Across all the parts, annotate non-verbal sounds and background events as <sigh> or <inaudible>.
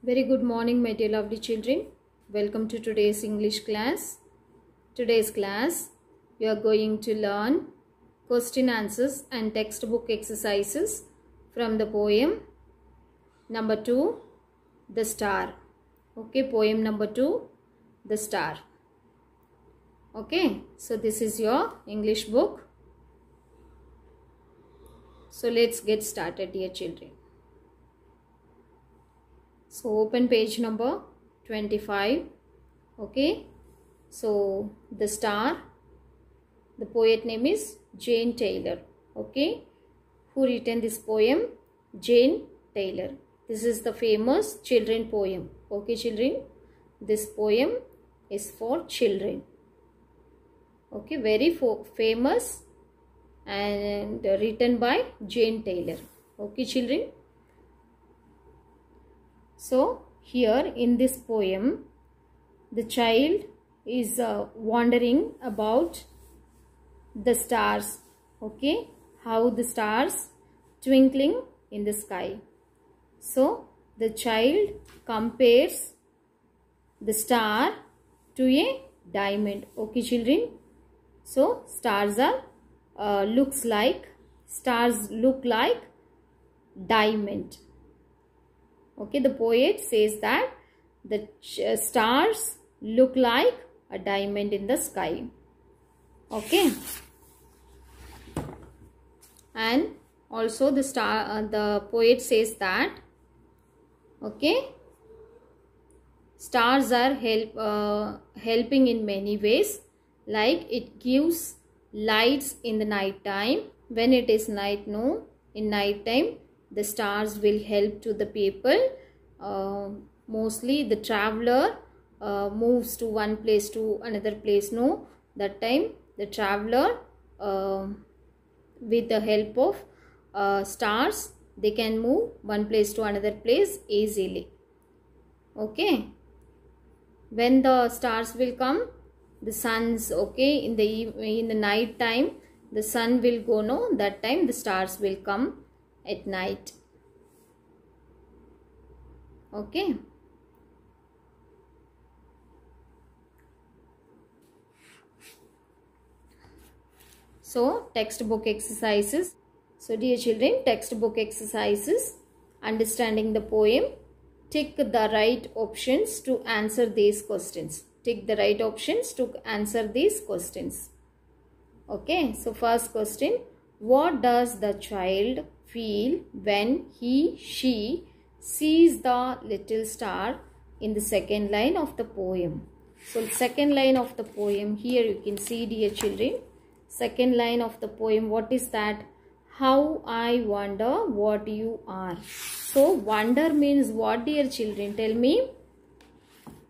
Very good morning, my dear lovely children. Welcome to today's English class. Today's class, you are going to learn question answers and textbook exercises from the poem number 2, The Star. Okay, poem number 2, The Star. Okay, so this is your English book. So let's get started, dear children. So open page number 25. Okay. So the star, the poet name is Jane Taylor. Okay. Who written this poem? Jane Taylor. This is the famous children poem. Okay children. This poem is for children. Okay. Very famous and written by Jane Taylor. Okay children. So here in this poem, the child is uh, wondering about the stars. Okay, how the stars twinkling in the sky. So the child compares the star to a diamond. Okay, children. So stars are uh, looks like stars look like diamond okay the poet says that the stars look like a diamond in the sky. Okay. And also the star uh, the poet says that okay stars are help uh, helping in many ways. Like it gives lights in the night time. When it is night no in night time the stars will help to the people. Uh, mostly the traveler uh, moves to one place to another place. No that time the traveler uh, with the help of stars they can move one place to another place easily. Okay. When the stars will come the suns okay in the in the night time the sun will go no that time the stars will come at night. Okay. So textbook exercises. So dear children textbook exercises. Understanding the poem. Tick the right options to answer these questions. Tick the right options to answer these questions. Okay. So first question. What does the child feel when he she sees the little star in the second line of the poem. So second line of the poem here you can see dear children second line of the poem what is that? How i wonder what you are. So wonder means what dear children? Tell me.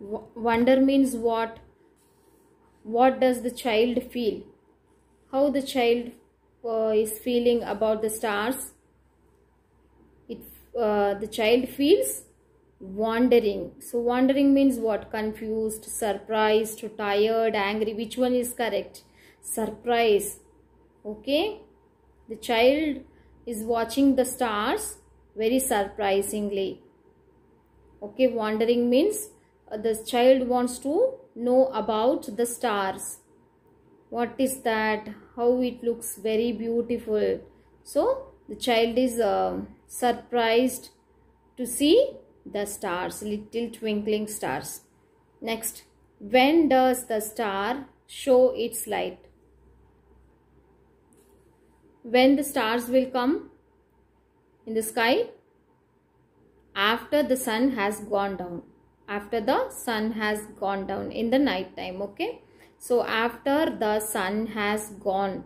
Wonder means what? What does the child feel? How the child uh, is feeling about the stars uh, the child feels wandering. So wandering means what? Confused surprised tired angry. Which one is correct? Surprise. Okay? The child is watching the stars very surprisingly. Okay? Wandering means uh, the child wants to know about the stars. What is that? How it looks very beautiful. So the child is uh, surprised to see the stars little twinkling stars. Next when does the star show its light? When the stars will come in the sky? After the sun has gone down. After the sun has gone down in the night time okay? So after the sun has gone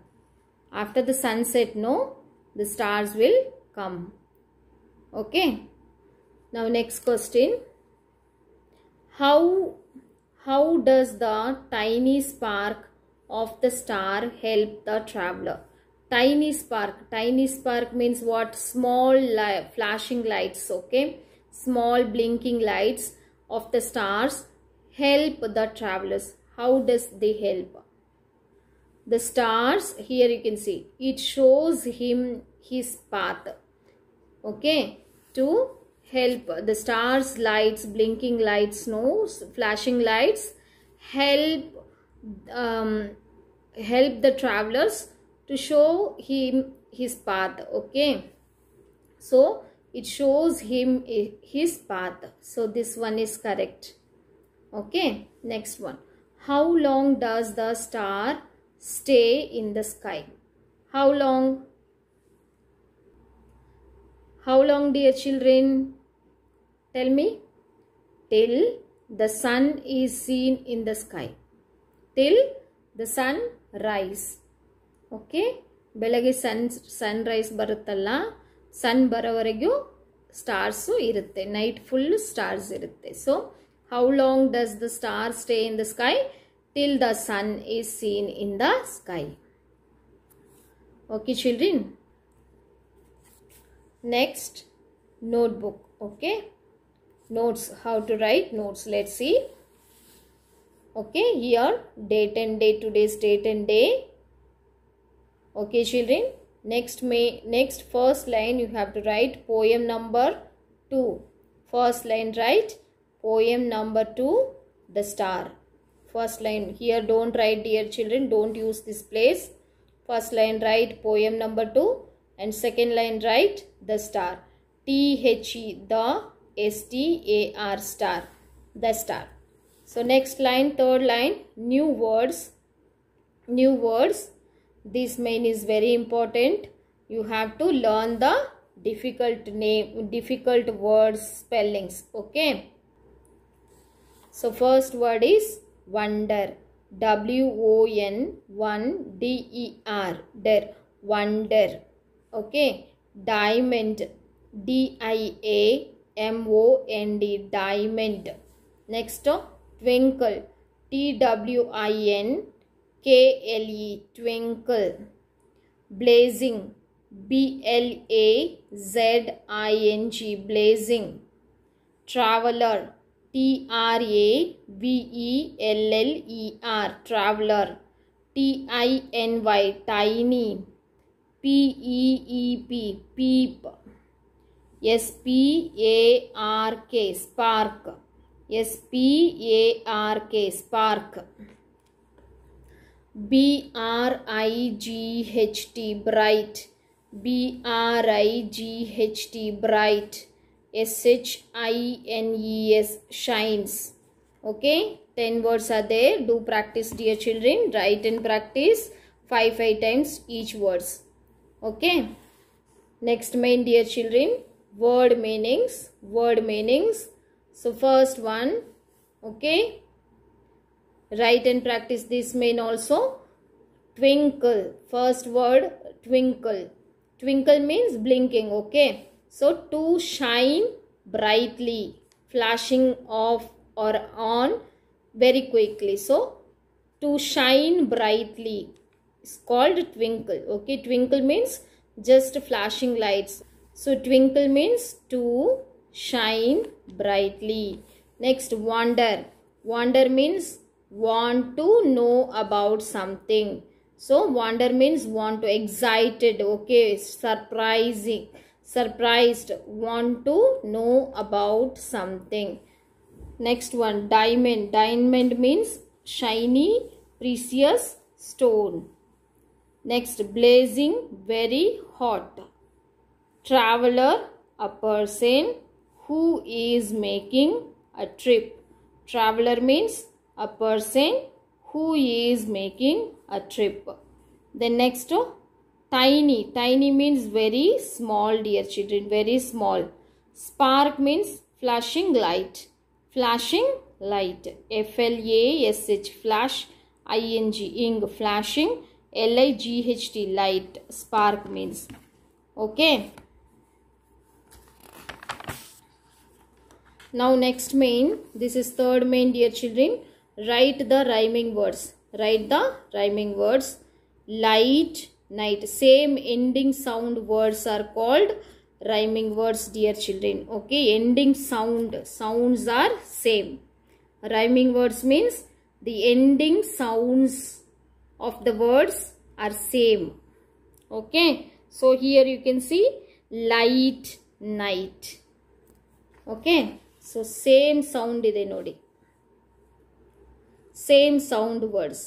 after the sunset no the stars will come. Okay. Now next question. How how does the tiny spark of the star help the traveler? Tiny spark tiny spark means what? Small flashing lights okay? Small blinking lights of the stars help the travelers. How does they help the stars here you can see. It shows him his path. Okay? To help. The stars lights blinking lights no flashing lights help um, help the travelers to show him his path. Okay? So it shows him his path. So this one is correct. Okay? Next one. How long does the star stay in the sky how long how long dear children tell me till the sun is seen in the sky till the sun rise okay ಬೆಳಗ್ಗೆ sun sunrise ಬರುತ್ತಲ್ಲ sun ಬರೋವರೆಗೂ stars ಇರುತ್ತೆ night full stars ಇರುತ್ತೆ so how long does the star stay in the sky till the sun is seen in the sky. Okay children. Next notebook. Okay. Notes. How to write notes. Let's see. Okay. Here date and day. Today's date and day. Okay children. Next may next first line you have to write poem number 2. First line write poem number 2 the star first line here don't write dear children don't use this place. First line write poem number 2 and second line write the star. T h e the s t a r star the star. So next line third line new words new words. This main is very important. You have to learn the difficult name difficult words spellings okay? So first word is wonder. W o n 1 d e r. Der. Wonder. Okay? Diamond. D i a m o n d. Diamond. Next uh, twinkle. T w i n k l e. Twinkle. Blazing. B L A Z I N G. Blazing. Traveler T R A V E L L E R traveler. T I N Y tiny. P E E P peep. S P A R K spark. S P A R K spark. B R I G H T bright. B R I G H T bright S H I N E S shines. Okay? 10 words are there. Do practice dear children. Write and practice. 5 5 times each words. Okay? Next main dear children. Word meanings. Word meanings. So first one. Okay? Write and practice this main also. Twinkle. First word twinkle. Twinkle means blinking. Okay so to shine brightly flashing off or on very quickly. So to shine brightly is called twinkle. Okay twinkle means just flashing lights. So twinkle means to shine brightly. Next wonder. Wonder means want to know about something. So wonder means want to excited okay surprising surprised want to know about something. Next one diamond. Diamond means shiny precious stone. Next blazing very hot. Traveler a person who is making a trip. Traveler means a person who is making a trip. Then next tiny. Tiny means very small dear children. Very small. Spark means flashing light. Flashing light. F l a s h. Flash. I n g. Ing flashing. L i g h t. Light. Spark means. Okay. Now next main. This is third main dear children. Write the rhyming words. Write the rhyming words. Light night same ending sound words are called rhyming words dear children okay ending sound sounds are same rhyming words means the ending sounds of the words are same okay so here you can see light night okay so same sound ಇದೆ ನೋಡಿ same sound words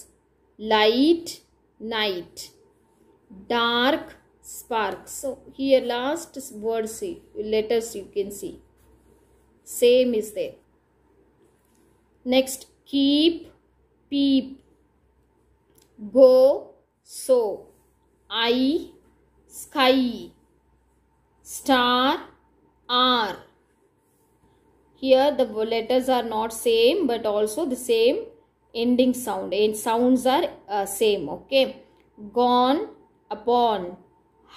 light night dark spark so here last word see letters you can see. Same is there. Next keep peep. Go so. I sky. Star r. Here the letters are not same but also the same ending sound. And sounds are uh, same okay? Gone upon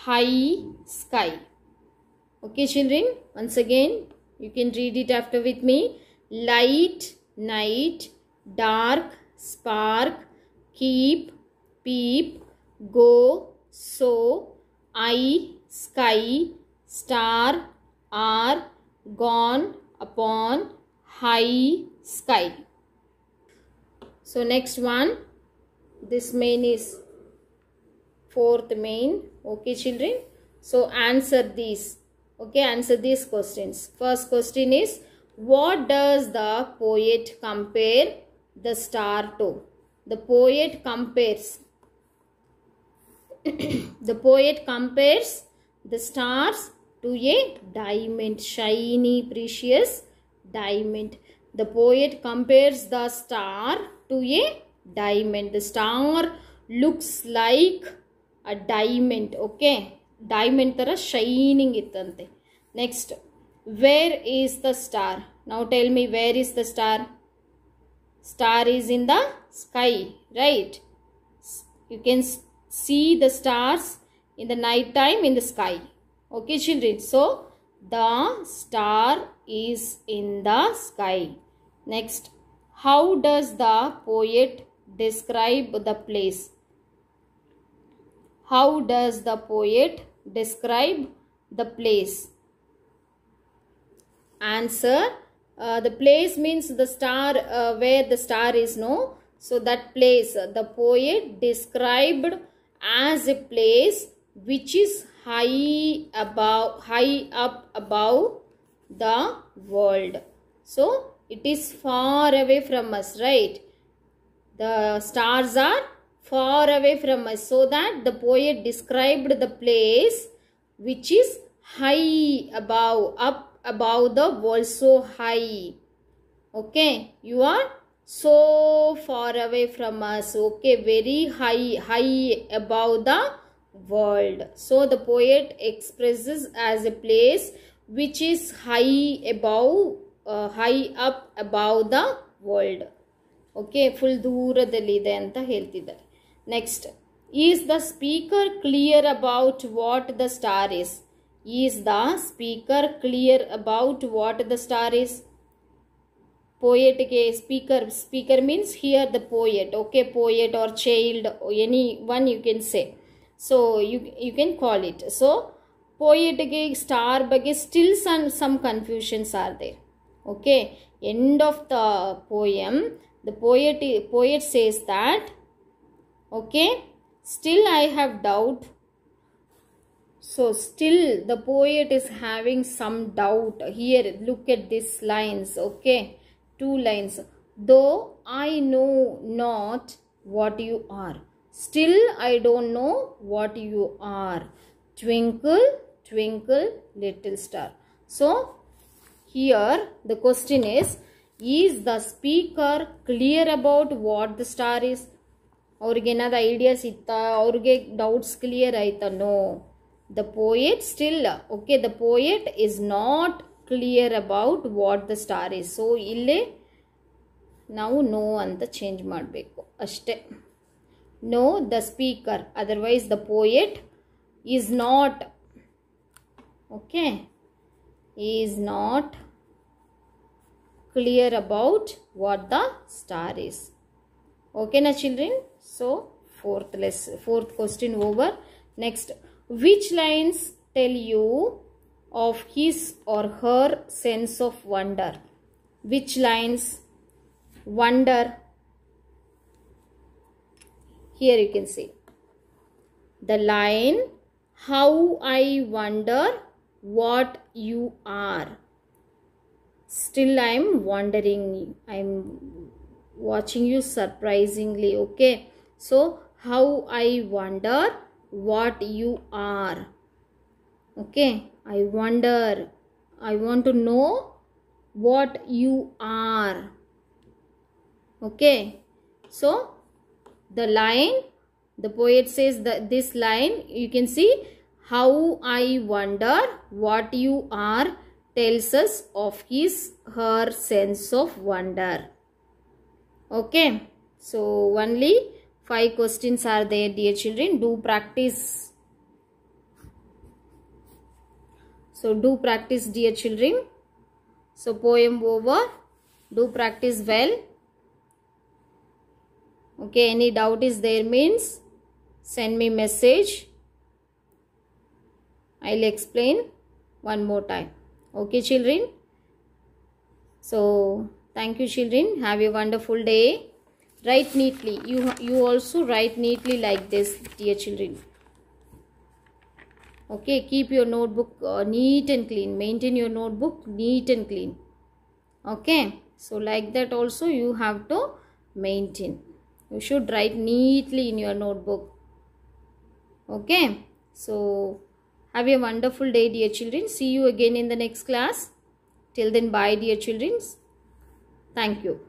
high sky. Okay children once again you can read it after with me. Light night dark spark keep peep go so I, sky star are gone upon high sky. So next one this main is fourth main okay children? So answer these okay answer these questions. First question is what does the poet compare the star to? The poet compares <coughs> the poet compares the stars to a diamond shiny precious diamond. The poet compares the star to a diamond. The star looks like a diamond okay diamond ತರ shining ಇತ್ತಂತೆ next where is the star ನಾವು tell me where is the star star is in the sky right you can s- see the stars in the night time in the sky okay children so the star is in the sky next how does the poet describe the place How does the poet describe the place? Answer uh, the place means the star uh, where the star is no? So that place uh, the poet described as a place which is high above high up above the world. So it is far away from us right? The stars are far away from us so that the poet described the place which is high above up above the world so high okay you are so far away from us okay very high high above the world so the poet expresses as a place which is high above uh, high up above the world okay full ದೂರದಲ್ಲಿದೆ ಅಂತ ಹೇಳ್ತಿದ್ದಾರೆ next is the speaker clear about what the star is is the speaker clear about what the star is poetಗೆ speaker speaker means here the poet okay poet or child or any one you can say so you you can call it so poetಗೆ star ಬಗ್ಗೆ still some some confusions are there okay end of the poem the poet poet says that okay? Still i have doubt. So still the poet is having some doubt. Here look at these lines okay? Two lines. Though i know not what you are. Still i don't know what you are. Twinkle twinkle little star. So here the question is is the speaker clear about what the star is ಅವ್ರಿಗೆ ಏನಾದ ideas ಇತ್ತಾ? ಅವ್ರಿಗೆ doubts clear ಆಯ್ತನೋ the poet still okay the poet is not clear about what the star is so ಇಲ್ಲೇ ನಾವು no ಅಂತ change ಮಾಡಬೇಕು. ಅಷ್ಟೇ. No the speaker otherwise the poet is not okay is not clear about what the star is. ಓಕೆನಾ children? So fourth lesson fourth question over. Next which lines tell you of his or her sense of wonder? Which lines? Wonder. Here you can see. The line how i wonder what you are. Still i'm wondering i'm watching you surprisingly okay so how i wonder what you are. Okay i wonder. I want to know what you are. Okay so the line the poet says that this line you can see how i wonder what you are tells us of his her sense of wonder. Okay so only five questions are there dear children. Do practice. So do practice dear children. So poem over. Do practice well. Okay any doubt is there means send me message. I'll explain one more time. Okay children? So thank you children. Have a wonderful day write neatly. You you also write neatly like this dear children. Okay keep your notebook uh, neat and clean. Maintain your notebook neat and clean. Okay so like that also you have to maintain. You should write neatly in your notebook. Okay so have a wonderful day dear children. See you again in the next class. Till then bye dear children. Thank you